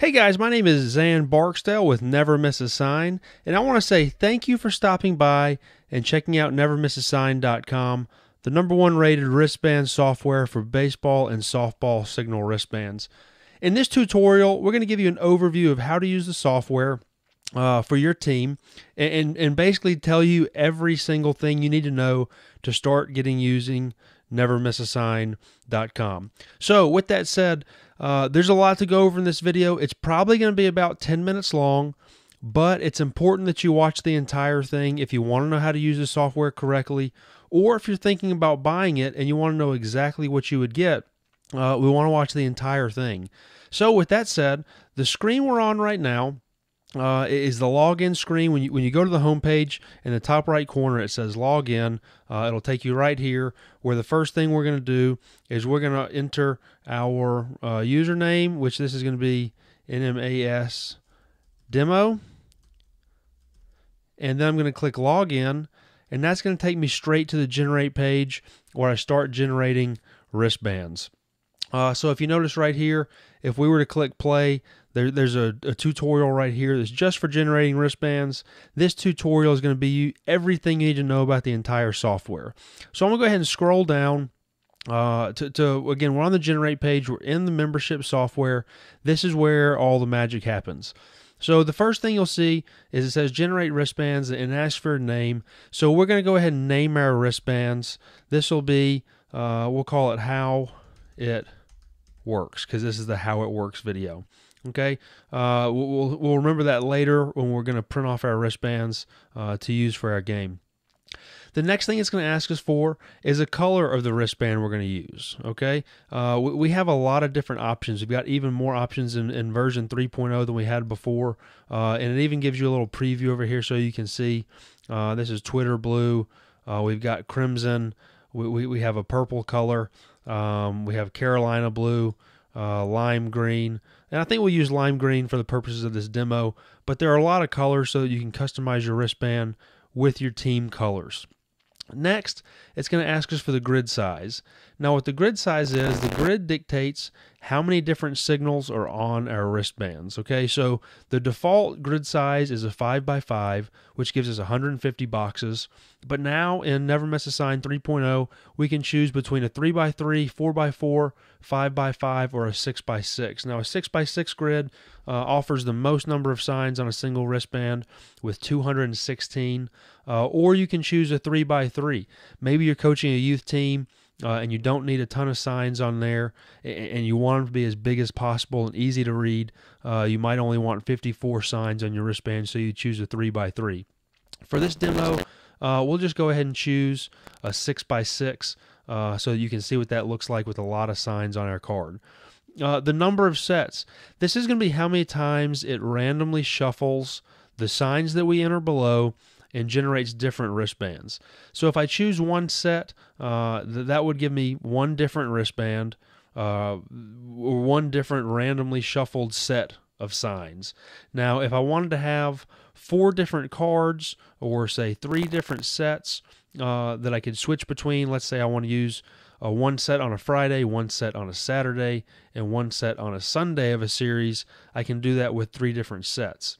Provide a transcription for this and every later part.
Hey guys, my name is Xan Barksdale with Never Miss a Sign, and I want to say thank you for stopping by and checking out nevermissasign.com, the number one rated wristband software for baseball and softball signal wristbands. In this tutorial, we're going to give you an overview of how to use the software uh, for your team and, and, basically tell you every single thing you need to know to start getting using nevermissasign.com. So, with that said, uh, there's a lot to go over in this video. It's probably going to be about 10 minutes long, but it's important that you watch the entire thing if you want to know how to use the software correctly, or if you're thinking about buying it and you want to know exactly what you would get. Uh, we want to watch the entire thing. So, with that said, the screen we're on right now uh, is the login screen. When you when you go to the home page in the top right corner, it says login. Uh, it'll take you right here where the first thing we're going to do is we're going to enter our uh, username, which this is going to be NMAS demo, and then I'm going to click login, and that's going to take me straight to the generate page where I start generating wristbands. Uh, so if you notice right here, if we were to click play, there, there's a, a, tutorial right here that's just for generating wristbands. This tutorial is going to be everything you need to know about the entire software. So I'm going to go ahead and scroll down uh, to, to, again, we're on the generate page. We're in the membership software. This is where all the magic happens. So the first thing you'll see is it says generate wristbands and ask for a name. So we're going to go ahead and name our wristbands. This will be, uh, we'll call it how it works because this is the how it works video. Okay, uh, we'll, we'll remember that later when we're going to print off our wristbands uh, to use for our game. The next thing it's going to ask us for is a color of the wristband we're going to use. Okay, uh, we, we, have a lot of different options. We've got even more options in, in version 3.0 than we had before, uh, and it even gives you a little preview over here so you can see. Uh, this is Twitter blue. Uh, we've got crimson. We, we, we have a purple color. Um, we have Carolina blue, uh, lime green, and I think we'll use lime green for the purposes of this demo. But there are a lot of colors so that you can customize your wristband with your team colors. Next, it's going to ask us for the grid size. Now, what the grid size is, the grid dictates how many different signals are on our wristbands. Okay, so the default grid size is a 5 by 5 which gives us 150 boxes. But now in Never Miss a Sign 3.0, we can choose between a 3 by 3 4 by 4 5 by 5 or a 6 by 6 Now, a 6 by 6 grid uh, offers the most number of signs on a single wristband with 216. Uh, or you can choose a 3 by 3 Maybe you're coaching a youth team uh, and you don't need a ton of signs on there, and you want them to be as big as possible and easy to read. Uh, you might only want 54 signs on your wristband, so you choose a 3 by 3 For this demo, uh, we'll just go ahead and choose a 6 by 6 uh, so you can see what that looks like with a lot of signs on our card. Uh, the number of sets. This is going to be how many times it randomly shuffles the signs that we enter below and generates different wristbands. So if I choose one set, uh, th- that would give me one different wristband uh, or one different randomly shuffled set of signs. Now, if I wanted to have four different cards or say three different sets uh, that I could switch between, let's say I want to use a one set on a Friday, one set on a Saturday, and one set on a Sunday of a series, I can do that with three different sets.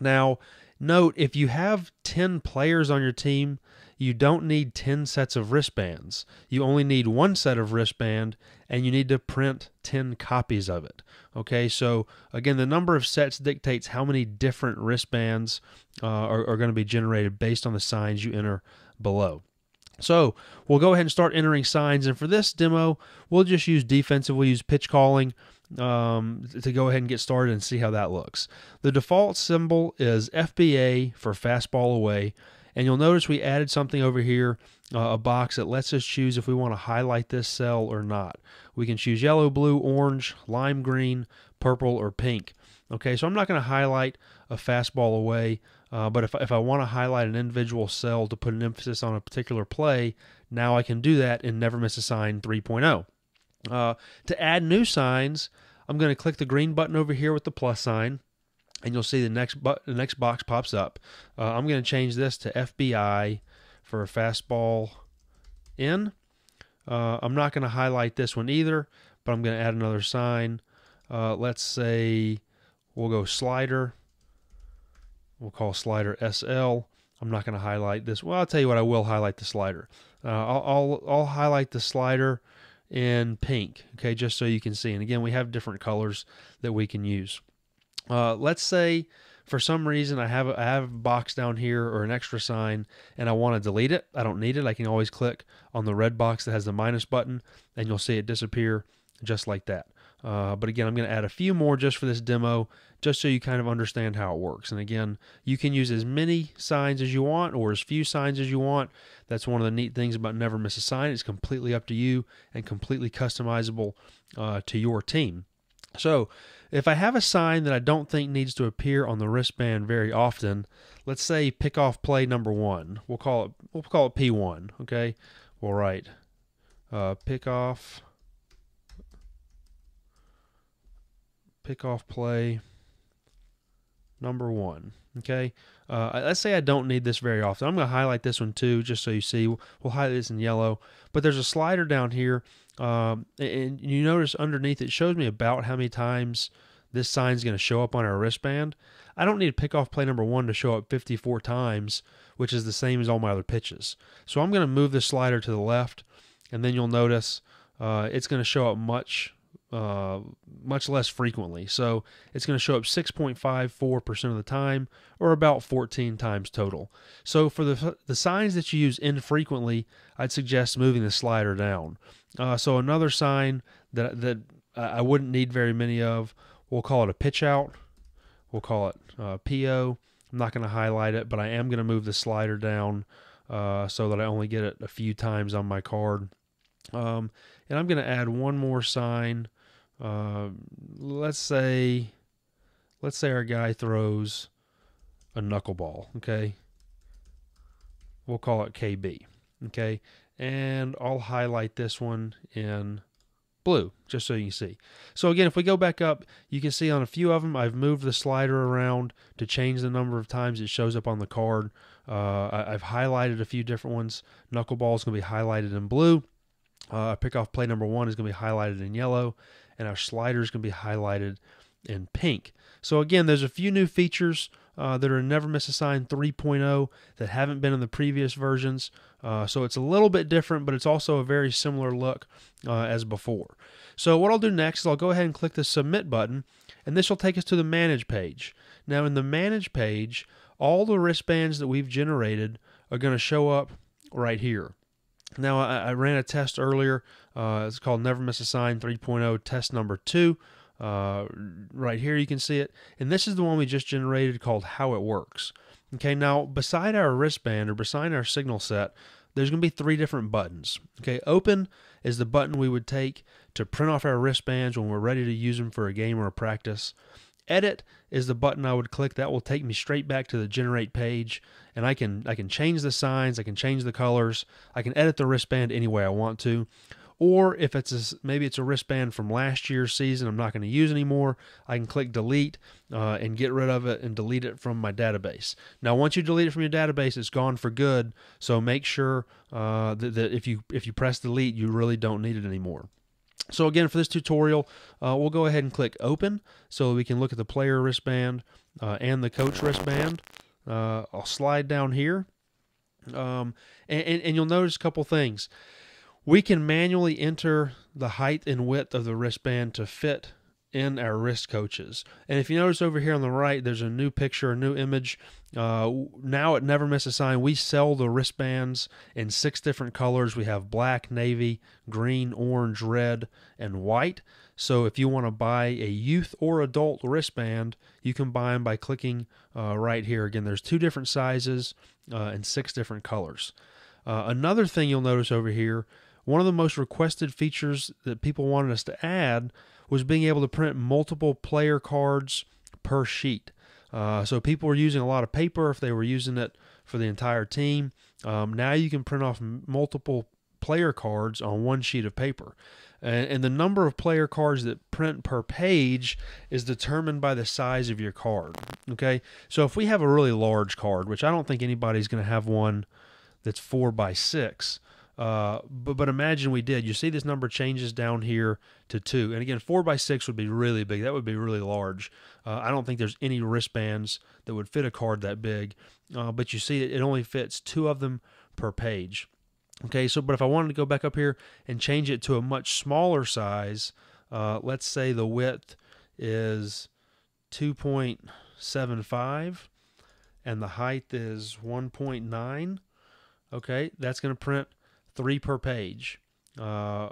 Now, Note if you have 10 players on your team, you don't need 10 sets of wristbands. You only need one set of wristband and you need to print 10 copies of it. Okay, so again, the number of sets dictates how many different wristbands uh, are, are going to be generated based on the signs you enter below. So we'll go ahead and start entering signs. And for this demo, we'll just use defensive. We'll use pitch calling um, to go ahead and get started and see how that looks. The default symbol is FBA for fastball away. And you'll notice we added something over here, uh, a box that lets us choose if we want to highlight this cell or not. We can choose yellow, blue, orange, lime green, purple, or pink. Okay, so I'm not going to highlight a fastball away, uh, but if, if I want to highlight an individual cell to put an emphasis on a particular play, now I can do that in Never Miss a Sign 3.0. Uh, to add new signs, I'm going to click the green button over here with the plus sign, and you'll see the next bu- the next box pops up. Uh, I'm going to change this to FBI for a fastball in. Uh, I'm not going to highlight this one either, but I'm going to add another sign. Uh, let's say We'll go slider. We'll call slider SL. I'm not going to highlight this. Well, I'll tell you what, I will highlight the slider. Uh, I'll, I'll, I'll highlight the slider in pink, okay, just so you can see. And again, we have different colors that we can use. Uh, let's say for some reason I have a, I have a box down here or an extra sign and I want to delete it. I don't need it. I can always click on the red box that has the minus button and you'll see it disappear just like that. Uh, but again, I'm going to add a few more just for this demo, just so you kind of understand how it works. And again, you can use as many signs as you want or as few signs as you want. That's one of the neat things about Never Miss a Sign. It's completely up to you and completely customizable uh, to your team. So, if I have a sign that I don't think needs to appear on the wristband very often, let's say pick off play number one. We'll call it we'll call it P1. Okay, we'll write uh, pick off pick off play number one. Okay, uh, let's say I don't need this very often. I'm going to highlight this one too, just so you see. We'll, we'll highlight this in yellow. But there's a slider down here, um, and you notice underneath it shows me about how many times this sign is going to show up on our wristband. I don't need to pick off play number one to show up 54 times, which is the same as all my other pitches. So I'm going to move this slider to the left, and then you'll notice uh, it's going to show up much uh, much less frequently. So it's going to show up 6.54% of the time, or about 14 times total. So for the the signs that you use infrequently, I'd suggest moving the slider down. Uh, so another sign that that I wouldn't need very many of, we'll call it a pitch out. We'll call it uh, PO. I'm not going to highlight it, but I am going to move the slider down uh, so that I only get it a few times on my card. Um, and I'm going to add one more sign. Uh, let's say, let's say our guy throws a knuckleball. Okay, we'll call it KB. Okay, and I'll highlight this one in blue just so you can see. So again, if we go back up, you can see on a few of them, I've moved the slider around to change the number of times it shows up on the card. Uh, I, have highlighted a few different ones. Knuckleball is going to be highlighted in blue. Uh, pick off play number one is going to be highlighted in yellow and our slider is going to be highlighted in pink. So again, there's a few new features uh, that are Never Miss a Sign 3.0 that haven't been in the previous versions. Uh, so it's a little bit different, but it's also a very similar look uh, as before. So what I'll do next is I'll go ahead and click the Submit button, and this will take us to the Manage page. Now in the Manage page, all the wristbands that we've generated are going to show up right here. Now, I, I ran a test earlier. Uh, it's called Never Miss a Sign 3.0 test number two. Uh, right here, you can see it. And this is the one we just generated called How It Works. Okay, now beside our wristband or beside our signal set, there's going to be three different buttons. Okay, open is the button we would take to print off our wristbands when we're ready to use them for a game or a practice. Edit is the button I would click. That will take me straight back to the generate page, and I can I can change the signs, I can change the colors, I can edit the wristband any way I want to. Or if it's a, maybe it's a wristband from last year's season, I'm not going to use anymore. I can click delete uh, and get rid of it and delete it from my database. Now, once you delete it from your database, it's gone for good. So make sure uh, that, that if you if you press delete, you really don't need it anymore. So again, for this tutorial, uh, we'll go ahead and click open so we can look at the player wristband uh, and the coach wristband. Uh, I'll slide down here. Um, and, and, and, you'll notice a couple things. We can manually enter the height and width of the wristband to fit in our wrist coaches. And if you notice over here on the right, there's a new picture, a new image. Uh, now at Never Miss a Sign, we sell the wristbands in six different colors. We have black, navy, green, orange, red, and white. So if you want to buy a youth or adult wristband, you can buy them by clicking uh, right here. Again, there's two different sizes uh, and six different colors. Uh, another thing you'll notice over here, one of the most requested features that people wanted us to add was being able to print multiple player cards per sheet. Uh, so people were using a lot of paper if they were using it for the entire team. Um, now you can print off multiple player cards on one sheet of paper. And, and, the number of player cards that print per page is determined by the size of your card. Okay, so if we have a really large card, which I don't think anybody's going to have one that's four by six, Uh, but but imagine we did. You see this number changes down here to two, and again, four by six would be really big. That would be really large. Uh, I don't think there's any wristbands that would fit a card that big. Uh, but you see, it, it only fits two of them per page. Okay, so but if I wanted to go back up here and change it to a much smaller size, uh, let's say the width is 2.75 and the height is 1.9. Okay, that's going to print three per page. Uh,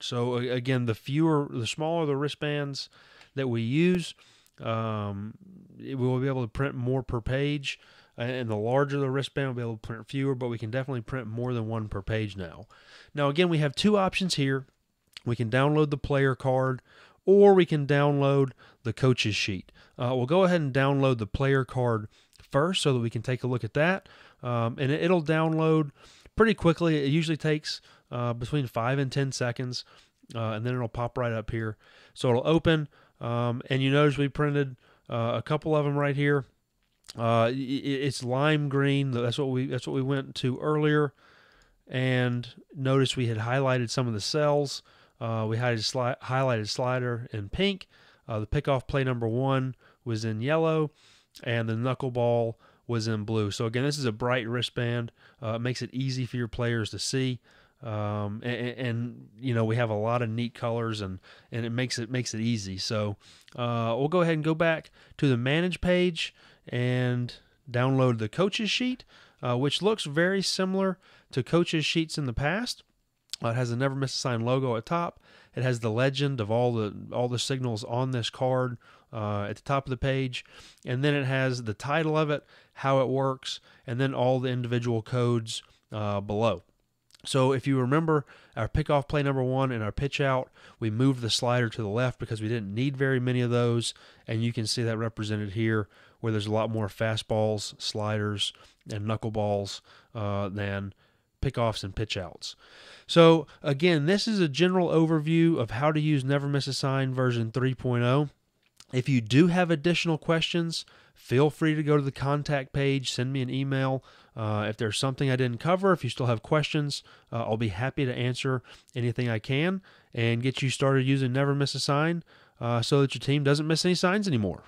so again, the fewer, the smaller the wristbands that we use, um, we will be able to print more per page. And the larger the wristband, we'll be able to print fewer, but we can definitely print more than one per page now. Now, again, we have two options here. We can download the player card, or we can download the coach's sheet. Uh, we'll go ahead and download the player card first so that we can take a look at that. Um, and it, will download pretty quickly. It usually takes uh, between five and 10 seconds, uh, and then it'll pop right up here. So it'll open, um, and you notice we printed uh, a couple of them right here. Uh, it's lime green. That's what we that's what we went to earlier. And notice we had highlighted some of the cells. Uh, we had sli- highlighted slider in pink. Uh, the pickoff play number one was in yellow, and the knuckleball was in blue. So again, this is a bright wristband. Uh, it makes it easy for your players to see. Um, and, and, you know we have a lot of neat colors and and it makes it makes it easy. So uh, we'll go ahead and go back to the manage page and download the coaches sheet, uh, which looks very similar to coaches sheets in the past. Uh, it has a never miss a sign logo at top. It has the legend of all the all the signals on this card uh, at the top of the page, and then it has the title of it, how it works, and then all the individual codes uh, below. So if you remember our pickoff play number one and our pitch out, we moved the slider to the left because we didn't need very many of those, and you can see that represented here where there's a lot more fastballs, sliders, and knuckleballs uh, than pickoffs and pitch outs. So, again, this is a general overview of how to use Never Miss a Sign version 3.0. If you do have additional questions, feel free to go to the contact page, send me an email. Uh, if there's something I didn't cover, if you still have questions, uh, I'll be happy to answer anything I can and get you started using Never Miss a Sign uh, so that your team doesn't miss any signs anymore.